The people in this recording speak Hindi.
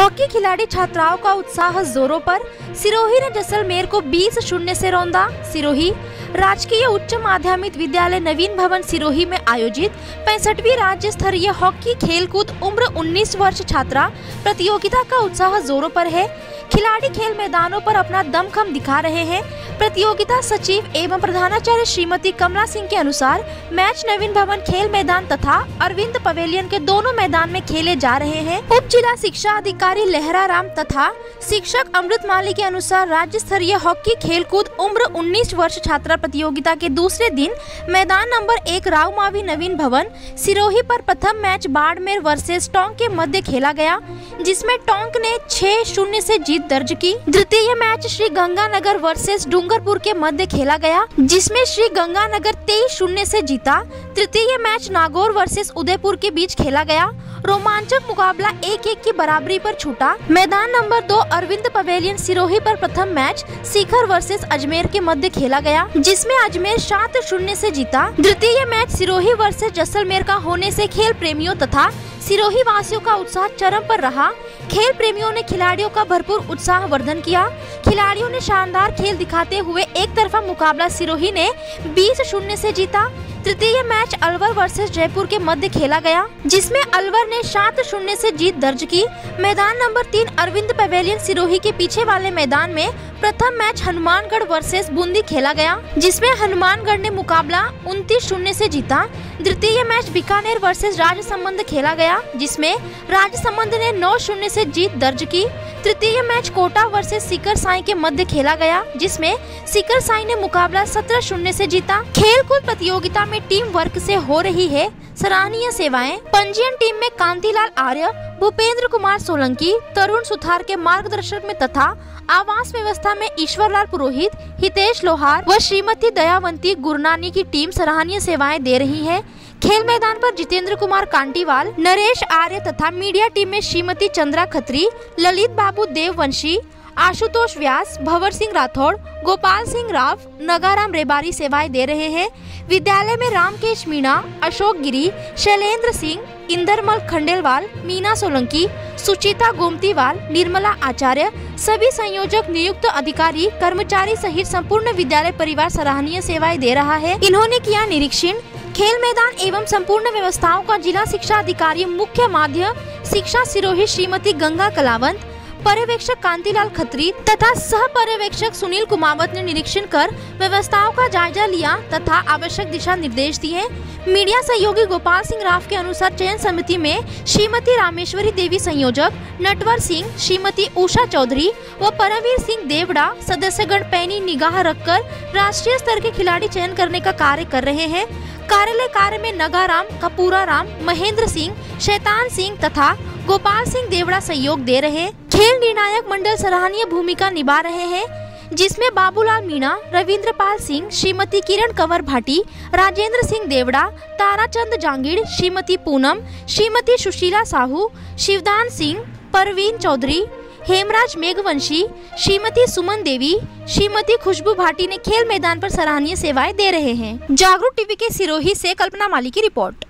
हॉकी खिलाड़ी छात्राओं का उत्साह जोरों पर। सिरोही ने जैसलमेर को 20 शून्य से रौंदा। सिरोही, राजकीय उच्च माध्यमिक विद्यालय नवीन भवन सिरोही में आयोजित पैंसठवीं राज्य स्तरीय हॉकी खेलकूद उम्र 19 वर्ष छात्रा प्रतियोगिता का उत्साह जोरों पर है। खिलाड़ी खेल मैदानों पर अपना दमखम दिखा रहे हैं। प्रतियोगिता सचिव एवं प्रधानाचार्य श्रीमती कमला सिंह के अनुसार मैच नवीन भवन खेल मैदान तथा अरविंद पवेलियन के दोनों मैदान में खेले जा रहे हैं। उप जिला शिक्षा अधिकारी लहरा राम तथा शिक्षक अमृत माली के अनुसार राज्य स्तरीय हॉकी खेलकूद उम्र 19 वर्ष छात्रा प्रतियोगिता के दूसरे दिन मैदान नंबर एक राव मावी नवीन भवन सिरोही पर प्रथम मैच बाड़मेर वर्सेस टोंक के मध्य खेला गया, जिसमें टोंक ने छह शून्य से जीत दर्ज की। द्वितीय मैच श्री गंगानगर वर्सेस डूंगरपुर के मध्य खेला गया, जिसमें श्री गंगानगर तेईस शून्य से जीता। तृतीय मैच नागौर वर्सेस उदयपुर के बीच खेला गया रोमांचक मुकाबला एक एक की बराबरी पर छूटा। मैदान नंबर दो, अरविंद पवेलियन सिरोही पर प्रथम मैच, शिखर वर्सेस अजमेर के मध्य खेला गया, जिसमें अजमेर सात शून्य से जीता। द्वितीय मैच सिरोही वर्सेस जैसलमेर का होने से खेल प्रेमियों तथा सिरोही वासियों का उत्साह चरम पर रहा। खेल प्रेमियों ने खिलाड़ियों का भरपूर उत्साह वर्धन किया। खिलाड़ियों ने शानदार खेल दिखाते हुए एक तरफा मुकाबला सिरोही ने 20 शून्य से जीता। तृतीय मैच अलवर वर्सेस जयपुर के मध्य खेला गया, जिसमें अलवर ने सात शून्य से जीत दर्ज की। मैदान नंबर तीन अरविंद पवेलियन सिरोही के पीछे वाले मैदान में प्रथम मैच हनुमानगढ़ वर्सेस बूंदी खेला गया, जिसमें हनुमानगढ़ ने मुकाबला उनतीस शून्य से जीता। द्वितीय मैच बीकानेर वर्सेस राजसमंद खेला गया, जिसमें राजसमंद ने नौ शून्य से जीत दर्ज की। तृतीय मैच कोटा वर्सेस सिकर साई के मध्य खेला गया, जिसमें सिकर साई ने मुकाबला सत्रह शून्य से जीता। खेल कूद प्रतियोगिता में टीम वर्क से हो रही है। सराहनीय सेवाएँ। पंजीयन टीम में कांतिलाल आर्य भूपेंद्र कुमार सोलंकी तरुण सुथार के मार्गदर्शक में तथा आवास व्यवस्था में ईश्वरलाल पुरोहित, हितेश लोहार व श्रीमती दयावंती गुरनानी की टीम सराहनीय सेवाएँ दे रही है। खेल मैदान पर जितेंद्र कुमार कांटीवाल, नरेश आर्य तथा मीडिया टीम में श्रीमती चंद्रा खत्री, ललित बाबू देववंशी आशुतोष व्यास, भवर सिंह राठौड़ गोपाल सिंह राव, नगाराम रेबारी सेवाएँ दे रहे हैं। विद्यालय में रामकेश मीणा, अशोक गिरी, शैलेंद्र सिंह, इंदरमल खंडेलवाल, मीना सोलंकी, सुचिता गोमतीवाल, निर्मला आचार्य, सभी संयोजक नियुक्त अधिकारी, कर्मचारी सहित संपूर्ण विद्यालय परिवार सराहनीय सेवाएँ दे रहा है। इन्होंने किया निरीक्षण। खेल मैदान एवं संपूर्ण व्यवस्थाओं का जिला शिक्षा अधिकारी मुख्य माध्य शिक्षा सिरोही श्रीमती गंगा कलावंत पर्यवेक्षक कांतिलाल खत्री तथा सह पर्यवेक्षक सुनील कुमावत ने निरीक्षण कर व्यवस्थाओं का जायजा लिया तथा आवश्यक दिशा निर्देश दिए। मीडिया सहयोगी गोपाल सिंह राव के अनुसार चयन समिति में श्रीमती रामेश्वरी देवी संयोजक, नटवर सिंह, श्रीमती उषा चौधरी व परमवीर सिंह देवड़ा, सदस्यगण पैनी निगाह रखकर राष्ट्रीय स्तर के खिलाड़ी चयन करने का कार्य कर रहे हैं। कार्यालय कार्य में नगाराम कपूरा राम महेंद्र सिंह, शैतान सिंह तथा गोपाल सिंह देवड़ा सहयोग दे रहे खेल निर्णायक मंडल सराहनीय भूमिका निभा रहे हैं, जिसमें बाबूलाल मीणा रविंद्र पाल सिंह, श्रीमती किरण कंवर भाटी, राजेंद्र सिंह देवड़ा, ताराचंद जांगीड़, श्रीमती पूनम, श्रीमती सुशीला साहू, शिवदान सिंह, परवीन चौधरी, हेमराज मेघवंशी, श्रीमती सुमन देवी, श्रीमती खुशबू भाटी ने खेल मैदान पर सराहनीय सेवाएँ दे रहे हैं। जागरूक टीवी के सिरोही से कल्पना माली की रिपोर्ट।